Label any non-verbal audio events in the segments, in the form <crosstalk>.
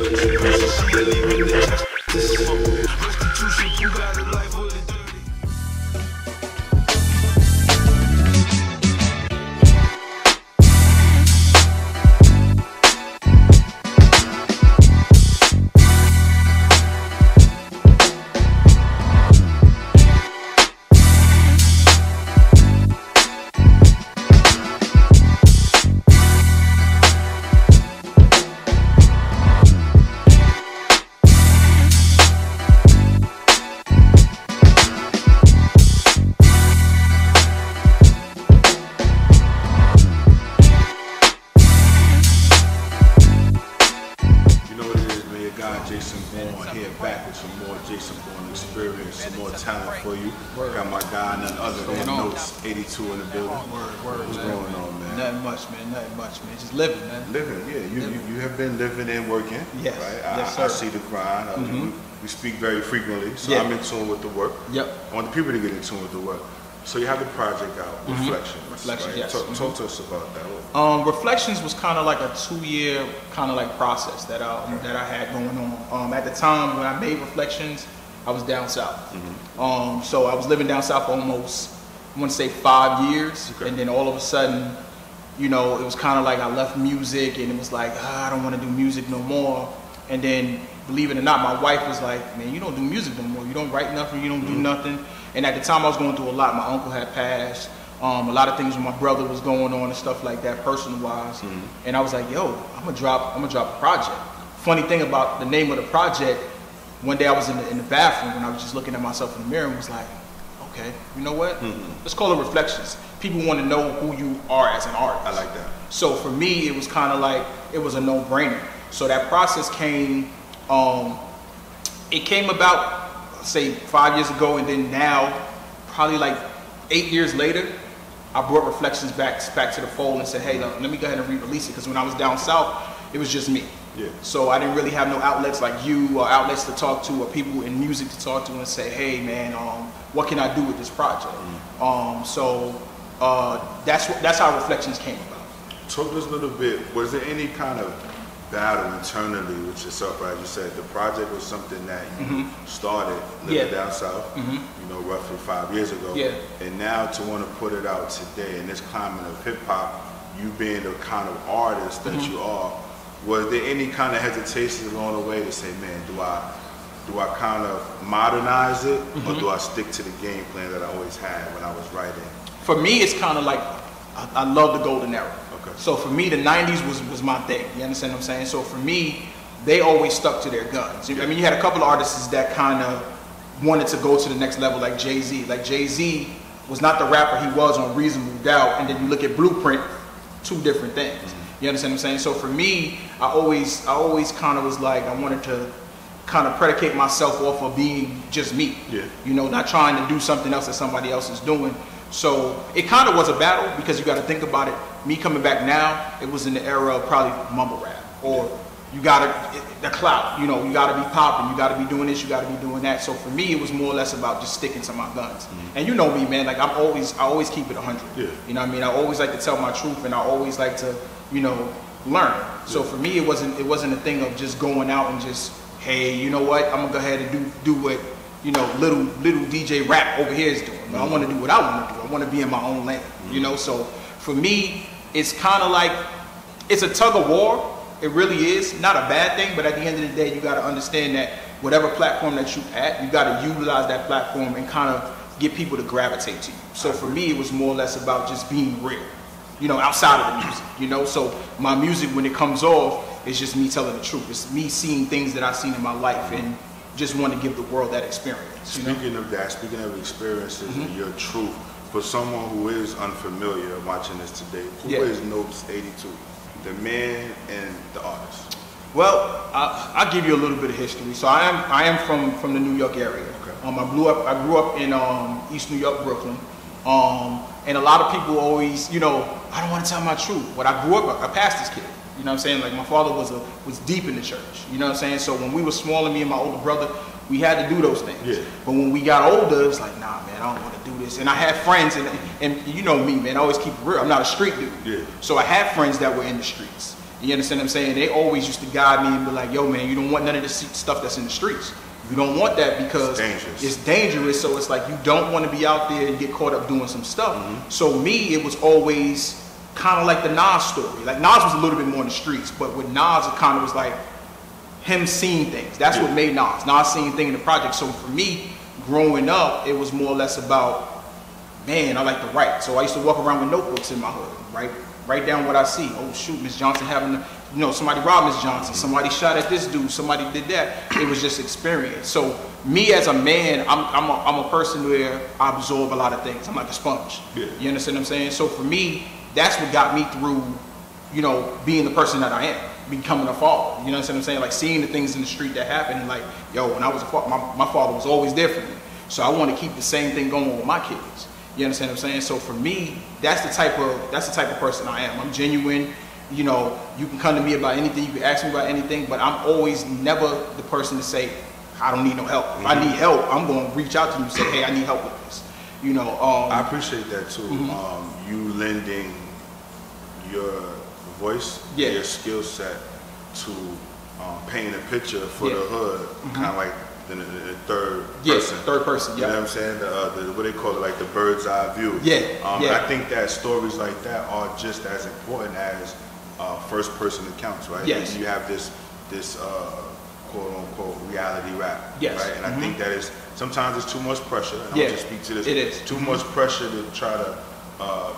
You much, man. Nothing much, man. Just living, man. Living, yeah. You, you, you have been living and working, Yes, right? I, yes, I sir. see the grind. I- we, we speak very frequently, so Yeah. I'm in tune with the work. Yep. I want the people to get in tune with the work. So you have the project out, Reflections. Mm-hmm. Reflections, right? yes. Talk, Mhm. talk to us about that. Um, Reflections was kind of like a two-year kind of like process that I that I had going on. Um, at the time when I made Reflections, I was down south. Um, so I was living down south for almost, I want to say five years, Okay. and then all of a sudden, you know, it was kind of like I left music, and it was like ah, I don't want to do music no more. And then, believe it or not, my wife was like, "Man, you don't do music no more. You don't write nothing. You don't do nothing." And at the time, I was going through a lot. My uncle had passed. Um, a lot of things with my brother was going on and stuff like that, personal wise. And I was like, "Yo, I'm gonna drop. I'm gonna drop a project." Funny thing about the name of the project. One day I was in the, in the bathroom and I was just looking at myself in the mirror and was like, "Okay, you know what? Let's call it reflections. People want to know who you are as an artist." I like that. So for me, it was kind of like it was a no-brainer. So that process came. Um, it came about, say, five years ago, and then now, probably like eight years later, I brought Reflections back back to the fold and said, "Hey, look, let me go ahead and re-release it." Because when I was down south, it was just me. Yeah. So I didn't really have no outlets like you, or outlets to talk to, or people in music to talk to and say, "Hey, man, um, what can I do with this project?" Um, so uh, that's what, that's how Reflections came about. Talk to us a little bit. Was there any kind of battle internally with yourself? Right, you said the project was something that you started living Mm-hmm. Yeah. down south. You know, roughly five years ago. Yeah. And now to want to put it out today in this climate of hip hop, you being the kind of artist that Mm-hmm. you are, was there any kind of hesitation along the way to say, man, do I? Do I kind of modernize it, Mm-hmm. or do I stick to the game plan that I always had when I was writing? For me, it's kind of like I, I love the golden era. Okay. So for me, the '90s was was my thing. You understand what I'm saying? So for me, they always stuck to their guns. I mean, you had a couple of artists that kind of wanted to go to the next level, like Jay Z. Like Jay Z was not the rapper he was on Reasonable Doubt, and then you look at Blueprint, two different things. Mm-hmm. You understand what I'm saying? So for me, I always I always kind of was like I wanted to kind of predicate myself off of being just me. Yeah. You know, not trying to do something else that somebody else is doing. So it kind of was a battle because you got to think about it. Me coming back now, it was in the era of probably mumble rap or you got to the clout. You know, you got to be popping, you got to be doing this, you got to be doing that. So for me, it was more or less about just sticking to my guns. Mm-hmm. And you know me, man. Like I'm always, I always keep it 100. Yeah. You know, what I mean, I always like to tell my truth, and I always like to, you know, learn. So for me, it wasn't, it wasn't a thing of just going out and just, hey, you know what, I'm gonna go ahead and do do what, you know, little little DJ rap over here is doing. But I want to do what I want to do. I want to be in my own lane. You know, so for me, it's kind of like it's a tug of war. It really is not a bad thing, but at the end of the day, you got to understand that whatever platform that you at, you got to utilize that platform and kind of get people to gravitate to you. So for me, it was more or less about just being real, you know, outside of the music, you know. So my music, when it comes off, is just me telling the truth. It's me seeing things that I've seen in my life and just want to give the world that experience. You know? Speaking of that, speaking of experiences and your truth, for someone who is unfamiliar watching this today, who Yeah. is Notes 82? The man and the artist. Well, I, I'll give you a little bit of history. So I am I am from from the New York area. Okay. Um, I grew up I grew up in um, East New York, Brooklyn. Um, and a lot of people always, you know, I don't want to tell my truth. But I grew up a, a pastor's kid. You know what I'm saying? Like my father was a was deep in the church. You know what I'm saying? So when we were smaller, me and my older brother, we had to do those things. Yeah. But when we got older, it's like, nah, man, I don't want to do this. And I had friends, and and you know me, man, I always keep it real. I'm not a street dude. Yeah. So I had friends that were in the streets. You understand what I'm saying? They always used to guide me and be like, "Yo, man, you don't want none of this stuff that's in the streets. You don't want that because It's dangerous. it's dangerous. So it's like you don't want to be out there and get caught up doing some stuff. Mm-hmm. So me, it was always kind of like the Nas story. Like Nas was a little bit more in the streets, but with Nas, it kind of was like him seeing things. That's what made Nas. Nas seeing things in the project. So for me, growing up, it was more or less about, man, I like to write. So I used to walk around with notebooks in my hood, right? Write down what I see. Oh shoot, Miss Johnson having, a, you know, somebody robbed Miss Johnson. Somebody shot at this dude. Somebody did that. It was just experience. So me as a man, I'm, I'm, a, I'm a person where I absorb a lot of things. I'm like a sponge. Yeah. You understand what I'm saying? So for me, that's what got me through, you know, being the person that I am, becoming a father. You know what I'm saying? Like seeing the things in the street that happen and like, yo, when I was a father, my, my father was always there for me. So I want to keep the same thing going with my kids. You understand what I'm saying? So for me, that's the type of that's the type of person I am. I'm genuine. You know, you can come to me about anything, you can ask me about anything, but I'm always never the person to say, I don't need no help. If I mm-hmm. need help, I'm going to reach out to you and say, hey, I need help with this. You know, um, I appreciate that too. Mm-hmm. Um, you lending your voice, Yeah. your skill set to um, paint a picture for Yeah. the hood, kind of like the, the, the third Yeah, person. third person, You know what I'm saying? The, uh, the, what they call it, like the bird's eye view. Yeah, Um, yeah. I think that stories like that are just as important as uh, first person accounts, right? Yes. You have this this uh, quote unquote reality rap, Yes. right? And I Mhm. think that is sometimes it's too much pressure. And Yeah, I'm just speak to this. it is. too much pressure to try to uh,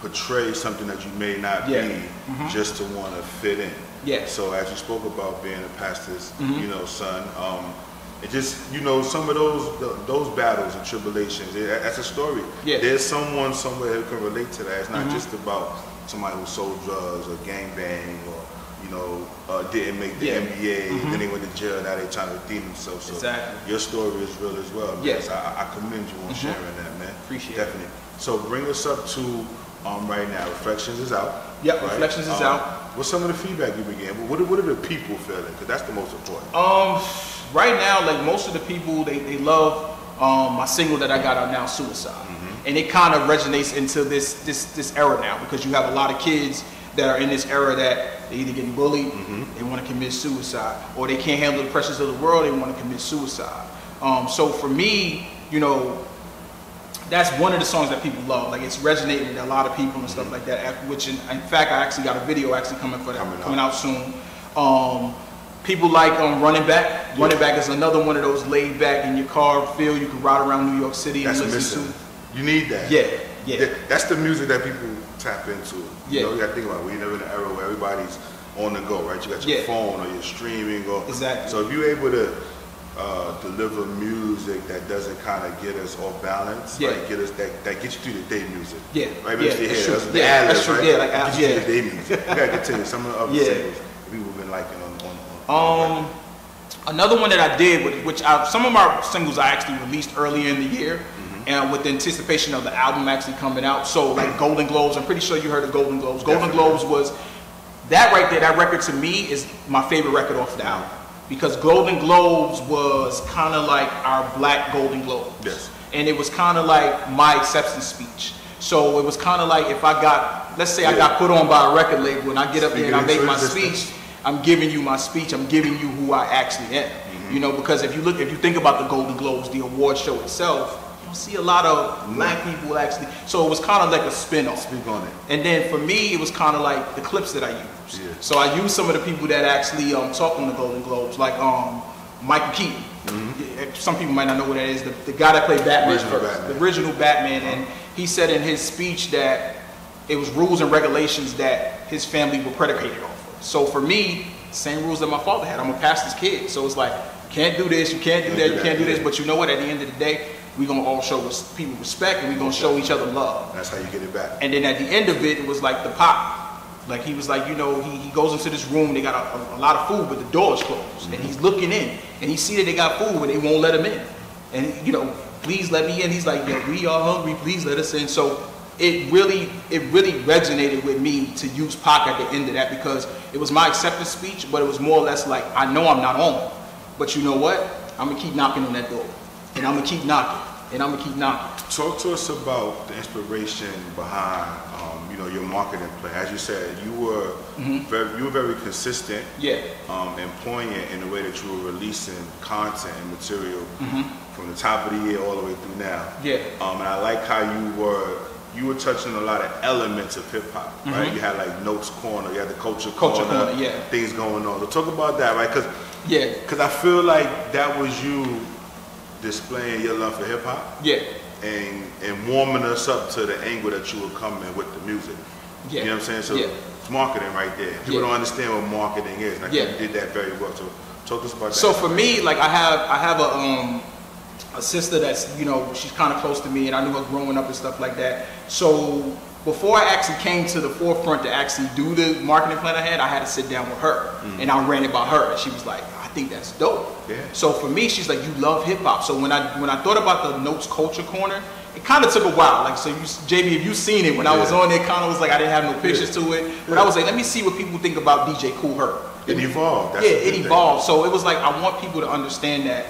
portray something that you may not Yeah. be Mhm. just to want to fit in. Yeah. So as you spoke about being a pastor's, Mhm. you know, son, um, it just you know some of those th- those battles and tribulations. It, that's a story. Yeah. There's someone somewhere who can relate to that. It's not just about somebody who sold drugs or gang bang or you know uh, didn't make the Yeah. NBA. Mhm. Then they went to jail. Now they're trying to redeem themselves. So Exactly. your story is real as well. man. Yes. I, I commend you on Mhm. sharing that, man. Appreciate it. Definitely. So bring us up to um, right now. Reflections is out. Yep, Reflections is out. What's some of the feedback you been getting? What, what are the people feeling? Because that's the most important. Um, right now, like most of the people, they, they love um, my single that I got out now, Suicide, and it kind of resonates into this this this era now because you have a lot of kids that are in this era that they either getting bullied, they want to commit suicide, or they can't handle the pressures of the world, they want to commit suicide. Um, so for me, you know, that's one of the songs that people love. Like it's resonating with a lot of people and stuff like that. Which, in, in fact, I actually got a video actually coming for that Coming coming, out. out soon. Um, people like um, Running Back. Running Back is another one of those laid back in your car feel. You can ride around New York City That's and listen missing. You need that. Yeah, yeah, That- That's the music that people tap into. You Yeah. know, you gotta think about it. We live in an era where everybody's on the go, right? You got your Yeah. phone or you're streaming or Exactly. So if you're able to uh, deliver music that doesn't kind of get us off balance, Yeah. like get us that, that gets you through the day music. Yeah. Right, Yeah, Mr. that's true. that's Yeah, that's true. right? Yeah, like, Gets you yeah. through the day music. <laughs> I gotta tell you some of the other Yeah. singles people have been liking on on, on Um, another one that I did, which, which I, some of our singles I actually released earlier in the year, and with the anticipation of the album actually coming out. So like Golden Globes, I'm pretty sure you heard of Golden Globes. Golden Definitely. Globes was that right there. That record to me is my favorite record off the album because Golden Globes was kind of like our black Golden Globes. Yes. And it was kind of like my acceptance speech. So it was kind of like if I got, let's say I got put on by a record label and I get up there and I make my speech, I'm giving you my speech. I'm giving you who I actually am. Mm-hmm. You know, because if you look, if you think about the Golden Globes, the award show itself, see a lot of black people actually. So it was kind of like a spin-off. Speak on it. And then for me, it was kind of like the clips that I used. Yeah. So I used some of the people that actually um, talk on the Golden Globes, like um, Michael Keaton. Yeah, Some people might not know who that is. The, the guy that played Batman Mm-hmm. Original first, Batman. the original Batman, and he said in his speech that it was rules and regulations that his family were predicated off of. So for me, same rules that my father had. I'm a pastor's kid, so it's like you can't do this, you can't do that, you can't do this. But you know what? At the end of the day, we're gonna all show people respect, and we're gonna show each other love. That's how you get it back. And then at the end of it, it was like the pop. Like he was like, you know, he, he goes into this room, they got a, a, a lot of food, but the door is closed. And mm-hmm. he's looking in, and he see that they got food, but they won't let him in. And you know, please let me in. He's like, yeah, we are hungry, please let us in. So it really, it really resonated with me to use Pac at the end of that because it was my acceptance speech, but it was more or less like, I know I'm not on, but you know what? I'm gonna keep knocking on that door, and I'm gonna keep knocking. and I'm gonna keep knocking. Talk to us about the inspiration behind, um, you know, your marketing plan. As you said, you were very, you were very consistent, Yeah. um, and poignant in the way that you were releasing content and material from the top of the year all the way through now. Yeah. Um, and I like how you were you were touching a lot of elements of hip hop, right? You had like notes corner, you had the culture, Culture corner, corner, yeah. things going on. So talk about that, right? Because Yeah. because I feel like that was you displaying your love for hip hop Yeah. and and warming us up to the angle that you were coming with the music. Yeah. You know what I'm saying? So Yeah. it's marketing right there. People Yeah. don't understand what marketing is. Like Yeah. you did that very well. So talk to us about that. So for me, like I have I have a um a sister that's you know she's kind of close to me, and I knew her growing up and stuff like that. So before I actually came to the forefront to actually do the marketing plan I had, I had to sit down with her, and I ran it by her, and she was like, I think that's dope. Yeah. So for me, she's like, you love hip hop. So when I when I thought about the Notes Culture Corner. It kind of took a while, like so. You, JB, if you seen it when I was on there, kind of was like I didn't have no pictures to it, but I was like, let me see what people think about DJ Kool Herc. it evolved. That's yeah, it thing. evolved. So it was like I want people to understand that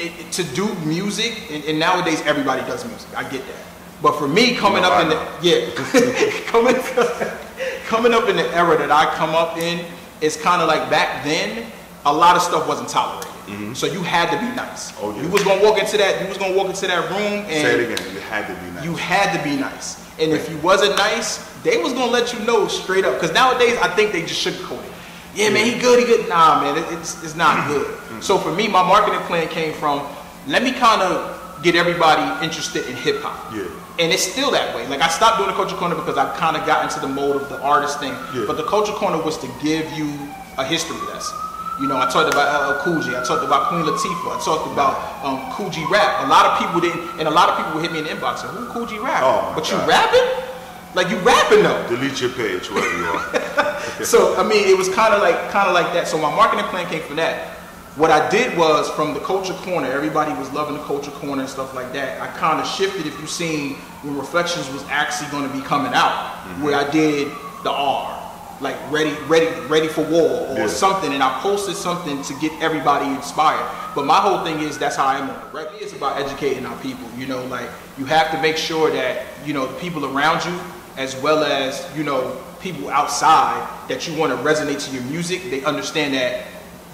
it, it- to do music, and, and nowadays everybody does music. I get that. But for me, coming No, up I in the yeah, <laughs> <laughs> coming <laughs> coming up in the era that I come up in, it's kind of like back then, a lot of stuff wasn't tolerated. So you had to be nice. Mm-hmm. Oh, yeah. You was gonna walk into that. You was gonna walk into that room and Say it again. You had to be nice. you had to be nice. And if you wasn't nice, they was gonna let you know straight up. Because nowadays, I think they just sugarcoat it. Yeah, man, he good, he good. Nah, man, it- it's, it's not good. So for me, my marketing plan came from let me kind of get everybody interested in hip hop. Yeah. And it's still that way. Like I stopped doing the culture corner because I kind of got into the mode of the artist thing. Yeah. But the culture corner was to give you a history lesson. You know, I talked about LL Cool J, I talked about Queen Latifah, I talked about um, Kool G Rap. A lot of people didn't, and a lot of people would hit me in the inbox and who Kool G Rap? Oh, but God. you rapping? Like you rapping though. Delete your page, whoever you are. <laughs> So I mean, it was kind of like kind of like that. So my marketing plan came from that. What I did was from the culture corner, everybody was loving the culture corner and stuff like that. I kind of shifted. If you've seen when Reflections was actually going to be coming out, where I did the R, like ready, ready, ready for war or Yeah. something, and I posted something to get everybody inspired. But my whole thing is that's how I am on it. Right? It's about educating our people. You know, like you have to make sure that you know the people around you, as well as you know people outside that you want to resonate to your music. They understand that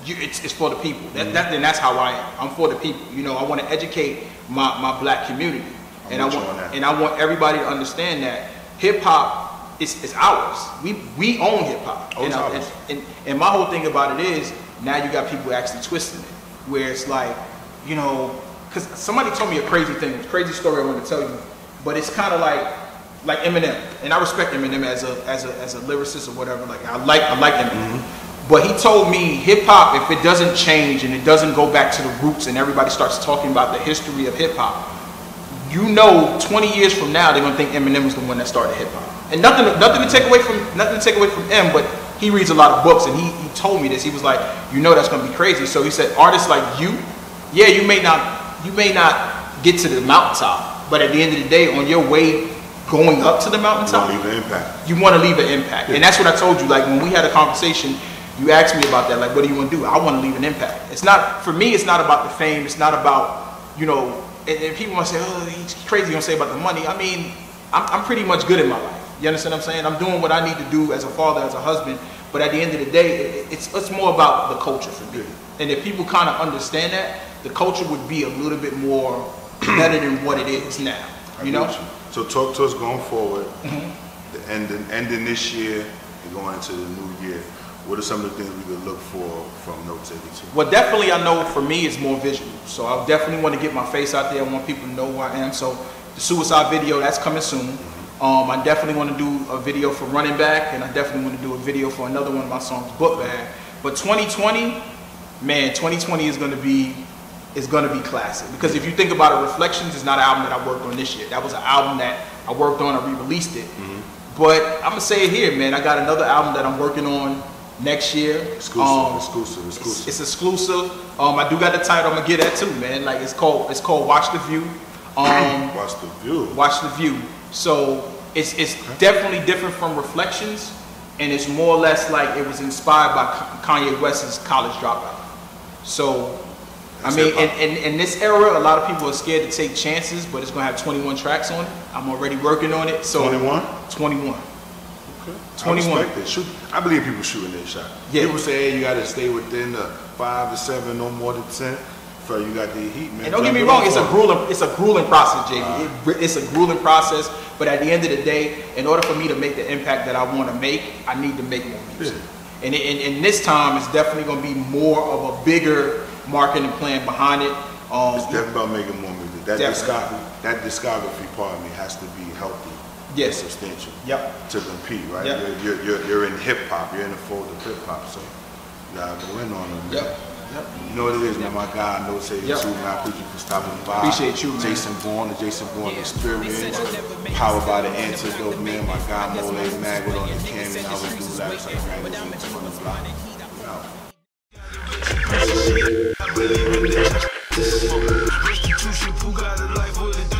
you, it's, it's for the people. That, that and that's how I am. I'm for the people. You know, I want to educate my, my black community, I'm and I want and I want everybody to understand that hip hop is, is ours. We we own hip hop. And, oh, it's and, and and my whole thing about it is now you got people actually twisting it, where it's like, you know, because somebody told me a crazy thing, a crazy story I want to tell you, but it's kind of like like Eminem, and I respect Eminem as a as a as a lyricist or whatever. Like I like I like Eminem. Mm-hmm. But he told me hip hop, if it doesn't change and it doesn't go back to the roots and everybody starts talking about the history of hip hop, you know 20 years from now they're gonna think Eminem was the one that started hip hop. And nothing nothing to take away from nothing to take away from M, but he reads a lot of books and he, he told me this. He was like, you know that's gonna be crazy. So he said, artists like you, yeah, you may not you may not get to the mountaintop, but at the end of the day, on your way going up to the mountaintop, You want to leave an impact. you want to leave an impact. And that's what I told you. Like when we had a conversation, you asked me about that. Like, what do you want to do? I want to leave an impact. It's not for me. It's not about the fame. It's not about you know. And, and people want to say, oh, he's crazy. Gonna say about the money. I mean, I'm, I'm pretty much good in my life. You understand what I'm saying? I'm doing what I need to do as a father, as a husband. But at the end of the day, it, it's it's more about the culture for me. And if people kind of understand that, the culture would be a little bit more <clears throat> better than what it is now. You know? get So talk to us going forward. Mm-hmm. The ending, ending this year and going into the new year. What are some of the things we could look for from Notes 82? Well, definitely, I know for me, it's more visual. So I definitely want to get my face out there. I want people to know who I am. So the suicide video, that's coming soon. Um, I definitely want to do a video for Running Back, and I definitely want to do a video for another one of my songs, Book Bag. But 2020, man, 2020 is going to be is going to be classic because if you think about it, Reflections is not an album that I worked on this year. That was an album that I worked on. I re-released it. But I'm gonna say it here, man. I got another album that I'm working on next year. Exclusive, Um, exclusive, it's, exclusive. it's exclusive. Um, I do got the title. I'm gonna get that too, man. Like it's called it's called Watch the View. Um, Watch the view. Watch the View. So it's it's definitely different from Reflections, and it's more or less like it was inspired by Kanye West's College Dropout. So I mean, in, in, in this era, a lot of people are scared to take chances, but it's gonna have 21 tracks on it. I'm already working on it. So 21? 21. Okay. 21. I respect it. Shoot, I believe people shooting their shot. Yeah. People say, hey, you got to stay within the five to seven, no more than ten. So you got the heat, man. And don't get me wrong, it's a grueling, it's a grueling process, JB. It it's a grueling process, but at the end of the day, in order for me to make the impact that I want to make, I need to make more music. And, it- and, and this time, it's definitely going to be more of a bigger marketing plan behind it. Um, It's definitely about making more music. That Definitely. discography, that discography part of me has to be healthy, Yes. and substantial. Yep. To compete, right? Yep. You're, you're, you're, in hip hop. You're in the fold of hip hop, so you gotta go in on them. Yep. Yep. You know what it is, man. My guy, I know say Yep. too, man. I appreciate you for stopping by. Appreciate you, man. Jason Bourne, the Jason Bourne Experience, powered by the Antidote, man. My guy Molay Magwood on the cannon. I would do laps like magazines on the block. We out. Restitution, who got a life with a